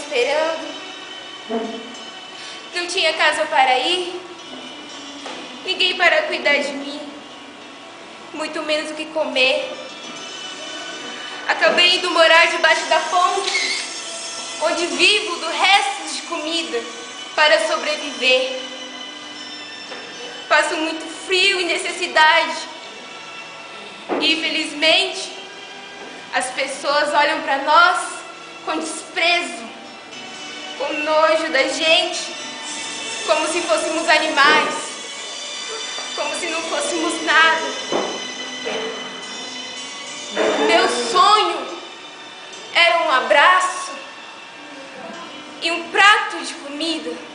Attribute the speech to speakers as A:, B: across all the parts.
A: esperando. Não tinha casa para ir. Ninguém para cuidar de mim. Muito menos o que comer. Acabei indo morar debaixo da ponte, onde vivo do resto de comida para sobreviver. Passo muito frio e necessidade. E infelizmente, as pessoas olham para nós com desprezo, com nojo da gente, como se fôssemos animais, como se não fôssemos nada. Meu sonho era um abraço e um prato de comida.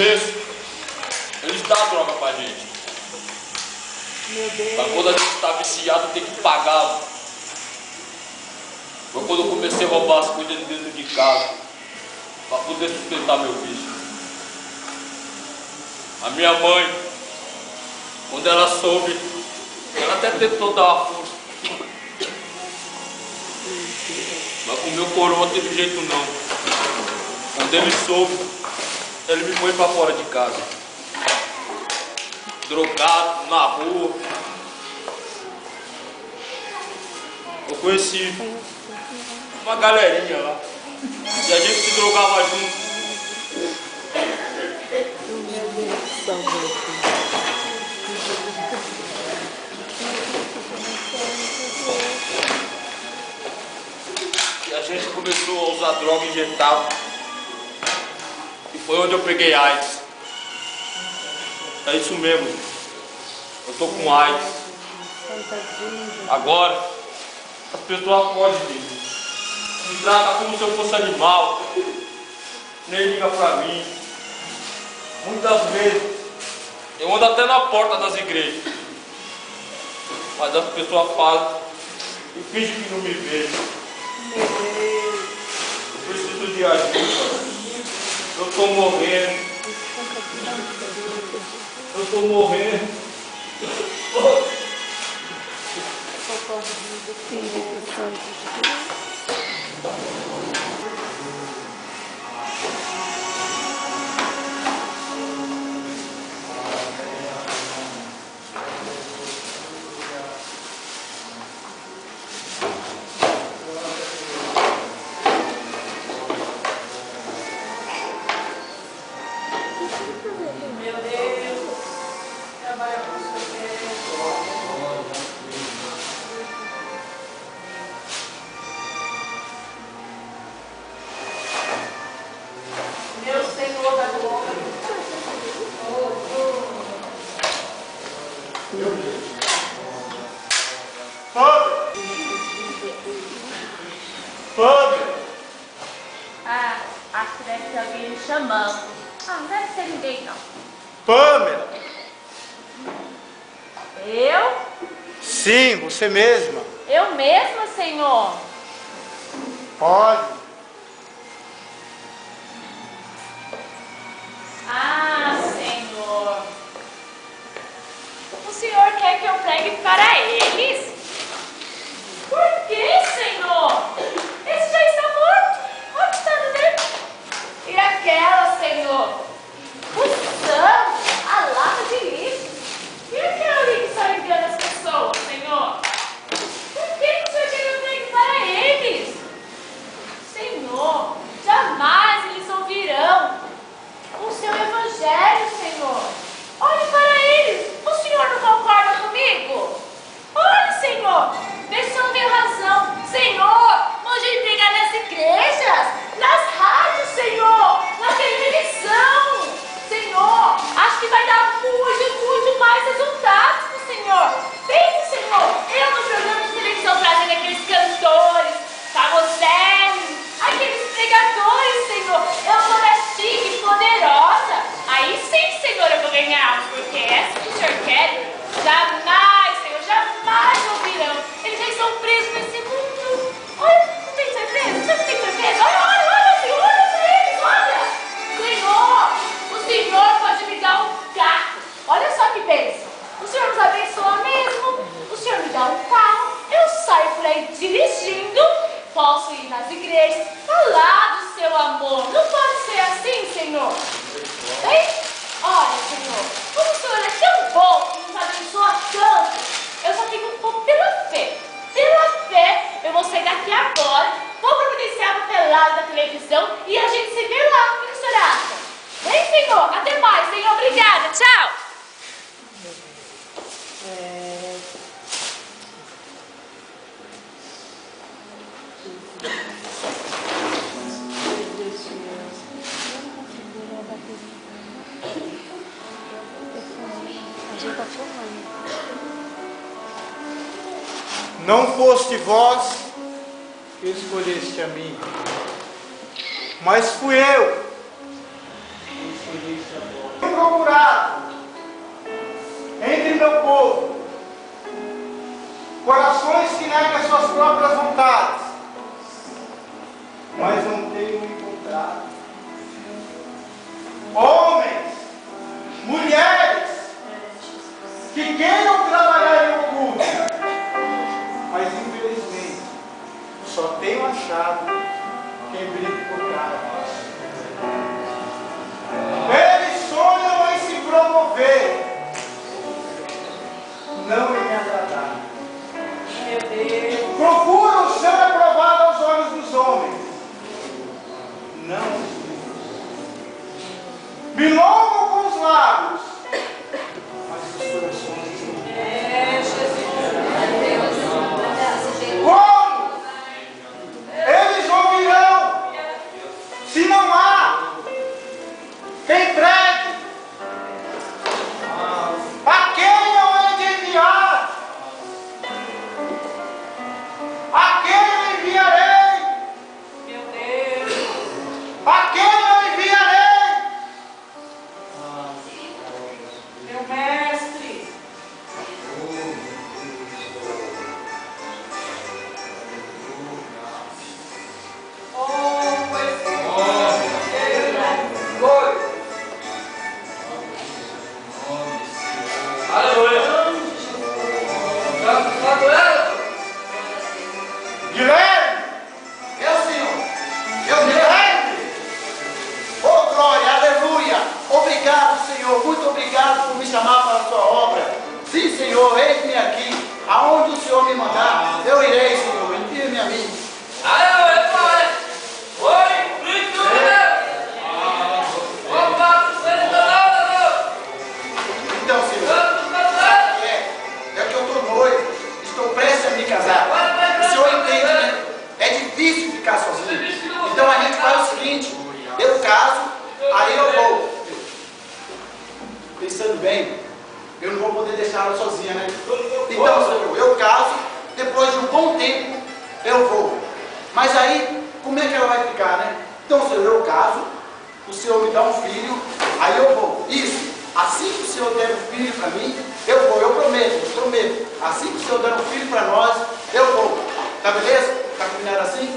B: Começo, eles dão droga pra gente.
C: Meu Deus.
B: Mas quando a gente tá viciado, tem que pagar. Foi quando eu comecei a roubar as coisas de dentro de casa, para poder sustentar meu vício. A minha mãe, quando ela soube, ela até tentou dar uma força. Mas com o meu coroa não teve jeito não. Quando ele soube, ele me põe para fora de casa. Drogado, na rua. Eu conheci uma galerinha lá. E a gente se drogava junto. E a gente começou a usar droga injetável. Foi onde eu peguei AIDS. É isso mesmo. Eu tô com AIDS. Agora, as pessoas podem me trata como se eu fosse animal. Nem liga pra mim. Muitas vezes eu ando até na porta das igrejas. Mas as pessoas falam e fingem que não me
C: Deus.
B: Eu preciso de ajuda. Eu tô morrendo. Eu tô morrendo.
C: Espírito Santo de Deus.
D: você
E: mesmo. Só
D: tenho achado quem briga por cargos. Eles sonham em se promover. Não
F: ficar sozinho. Então a gente faz o seguinte, eu caso, aí eu vou. Pensando bem, eu não vou poder deixar ela sozinha, né? Então, eu caso, depois de um bom tempo, eu vou. Mas aí, como é que ela vai ficar, né? Então, senhor, eu caso, o senhor me dá um filho, aí eu vou. Isso. Assim que o senhor der um filho para mim, eu vou, eu prometo, eu prometo. Assim que o senhor der um filho para nós, eu vou. Tá beleza? Tá combinado assim?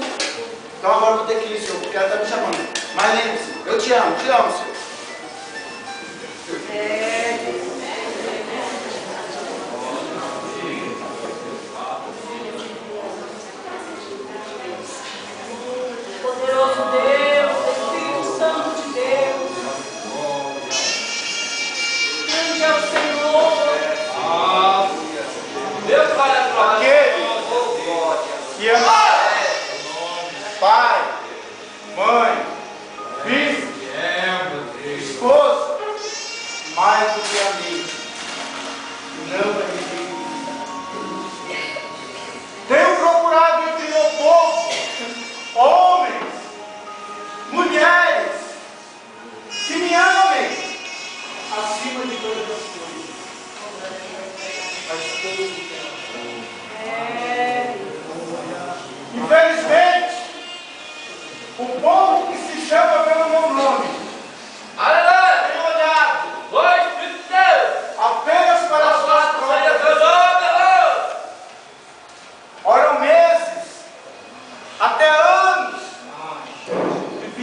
F: Então agora vou ter que ir, senhor, porque ela está me chamando. Mas lembre-se, eu te amo, te amo, senhor.
D: É...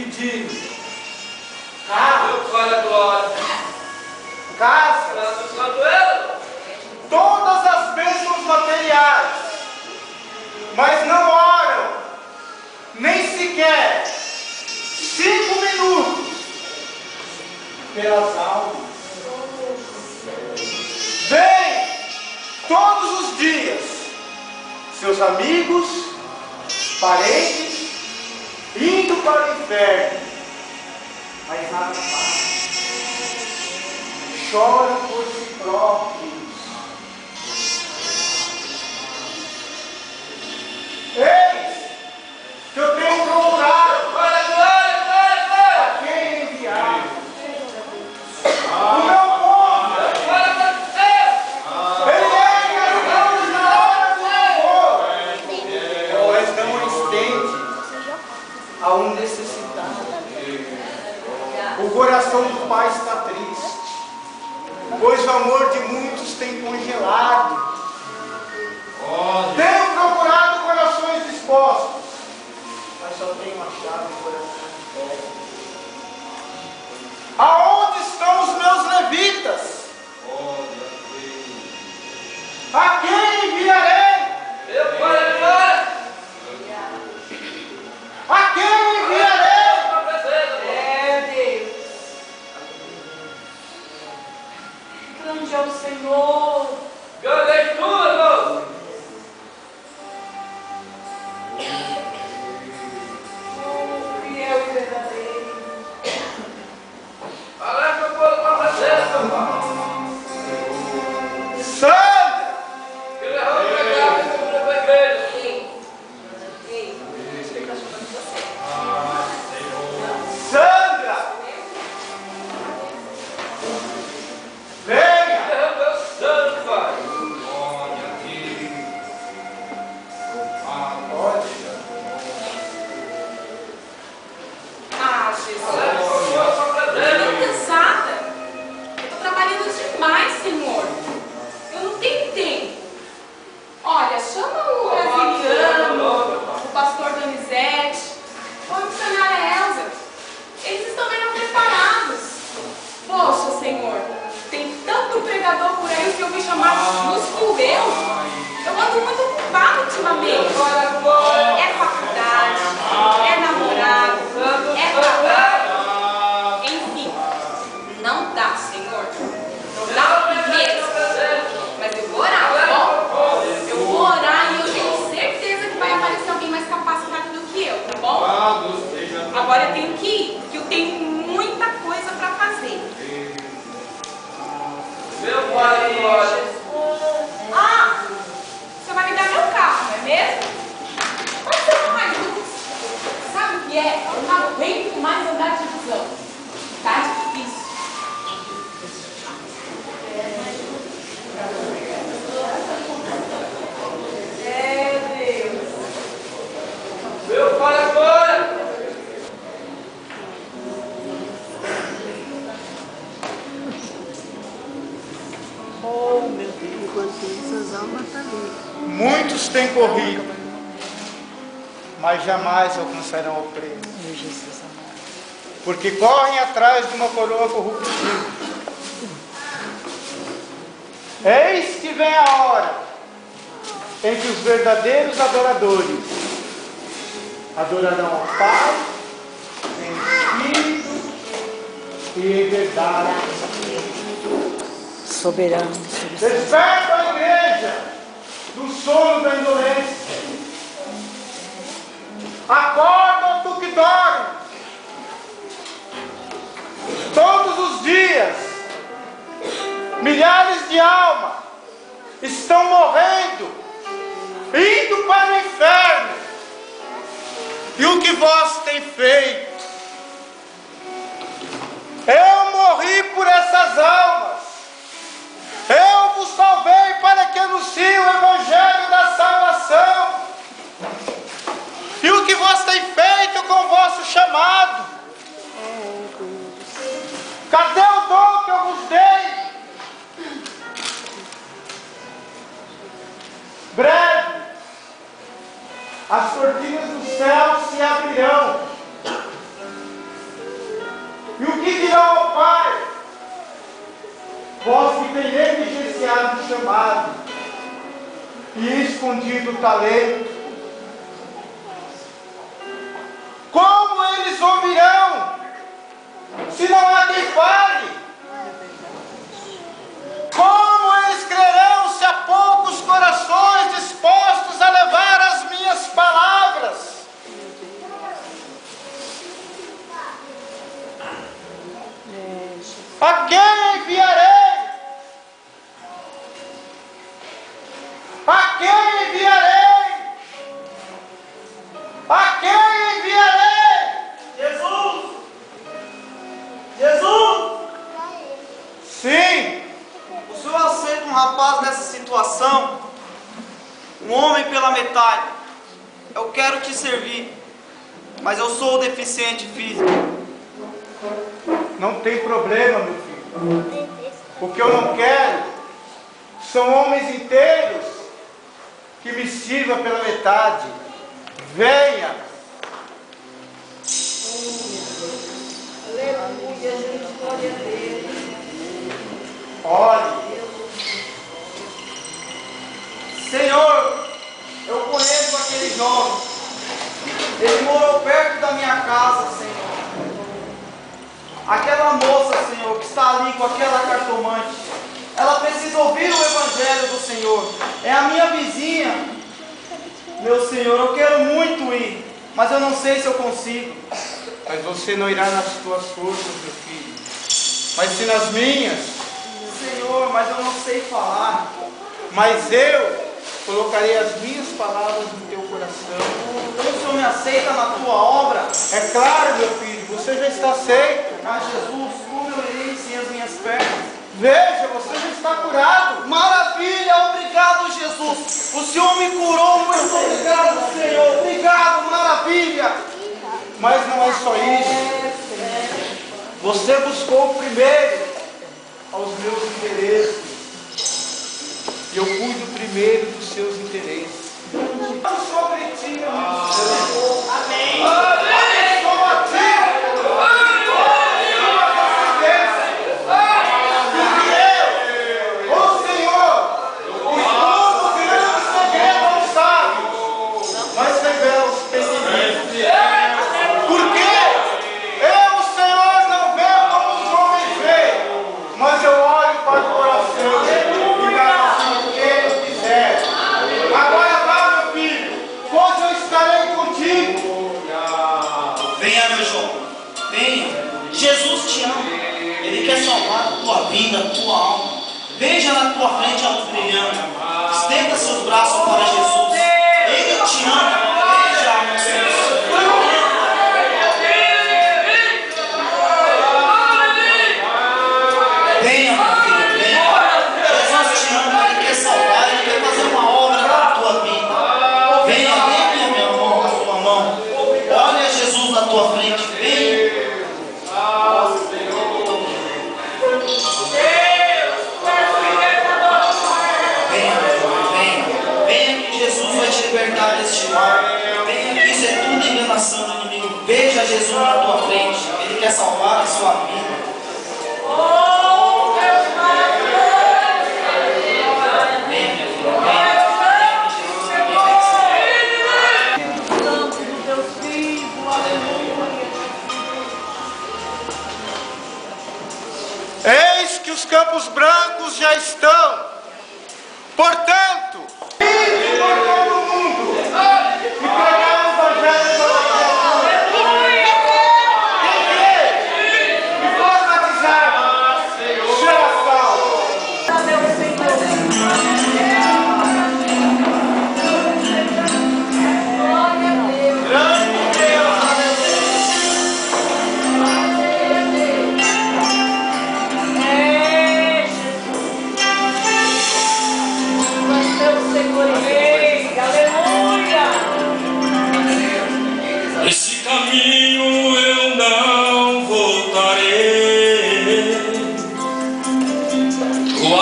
A: pedimos carro,
G: casas,
A: todas as bênçãos materiais, mas não oram nem sequer cinco minutos. Pelas almas. Vem todos os dias seus amigos, parentes, indo para o inferno, mas nada faz. Chora por si próprios. Eis que eu tenho procurado. Muitos
D: têm corrido, mas jamais alcançarão o prêmio. Porque correm atrás de uma coroa corruptível. Eis que vem a hora em que os verdadeiros adoradores adorarão ao Pai em espírito e em verdade.
H: Soberano
D: Desperta a igreja do sono da indolência. Acorda tu que dorme. Todos os dias, milhares de almas estão morrendo, indo para o inferno. E o que vós tem feito? Eu morri por essas almas. Salvei para que anuncie o Evangelho da salvação. E o que vós tem feito com o vosso chamado? Cadê o dom que eu vos dei? Breve, as cortinas do céu se abrirão. E o que dirá ao Pai? Vós que tem negligenciado o chamado e escondido o talento, como eles ouvirão se não há quem fale?
F: Está ali com aquela cartomante, ela precisa ouvir o Evangelho do Senhor. É a minha vizinha. Meu Senhor, eu quero muito ir, mas eu não sei se eu consigo.
D: Mas você não irá nas tuas forças, meu filho. Mas sim nas minhas.
F: Senhor, mas eu não sei falar.
D: Mas eu colocarei as minhas palavras no teu coração.
F: O Senhor me aceita na tua obra?
D: É claro, meu filho, você já está aceito.
F: Mas Jesus, como eu irei sem as minhas pernas?
D: Veja, você já está curado.
F: Maravilha, obrigado Jesus. O Senhor me curou, muito obrigado, Senhor. Obrigado, maravilha.
D: Mas não é só isso. Você buscou primeiro aos meus interesses. E eu cuido primeiro dos seus interesses. Sobre ti, meu Deus. Amém.
I: Quer a tua vida, a tua alma. Veja na tua frente a luz brilhando. Estenda seus braços para Jesus.
D: Os campos brancos já estão. Portanto,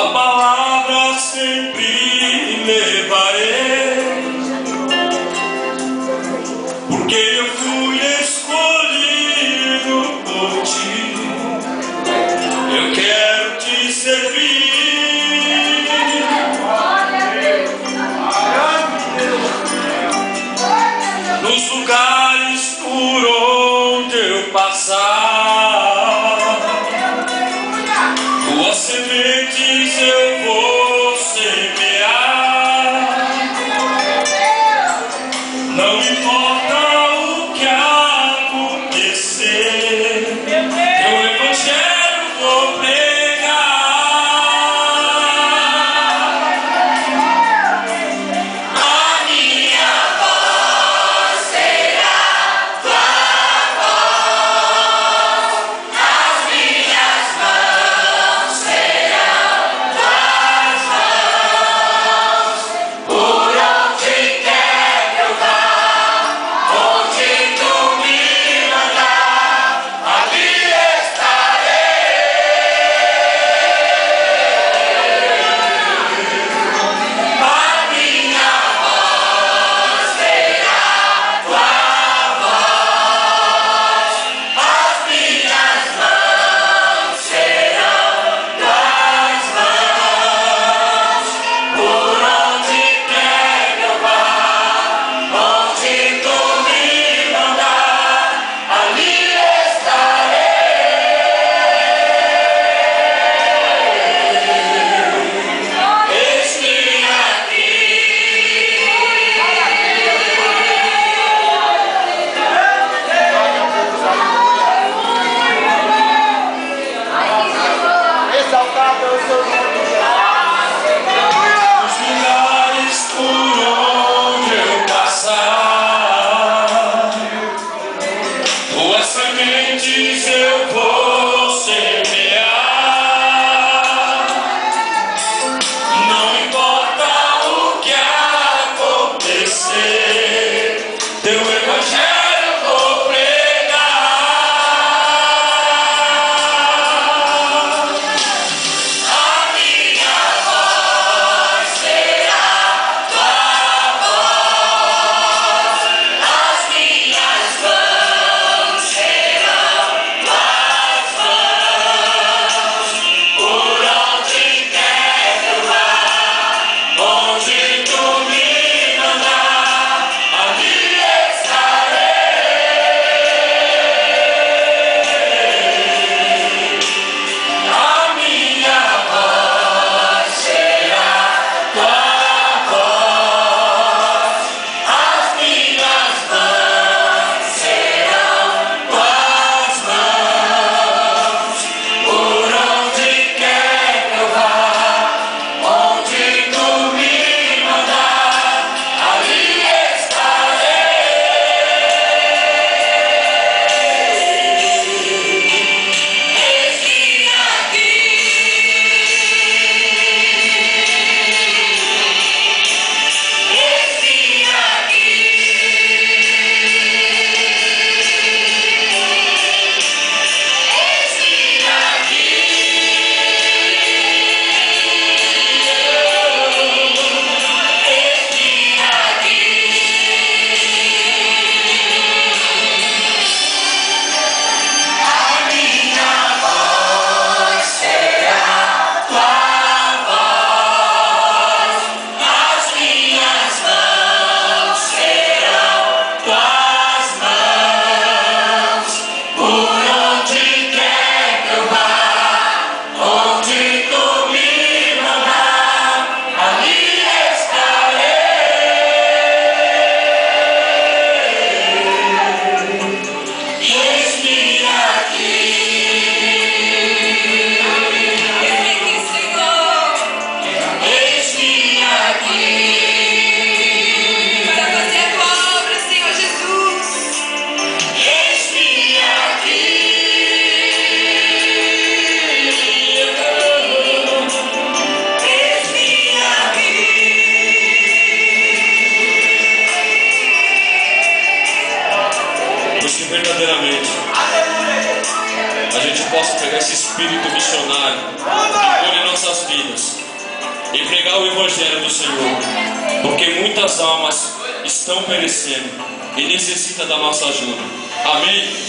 B: Palavra sempre da nossa ajuda. Amém?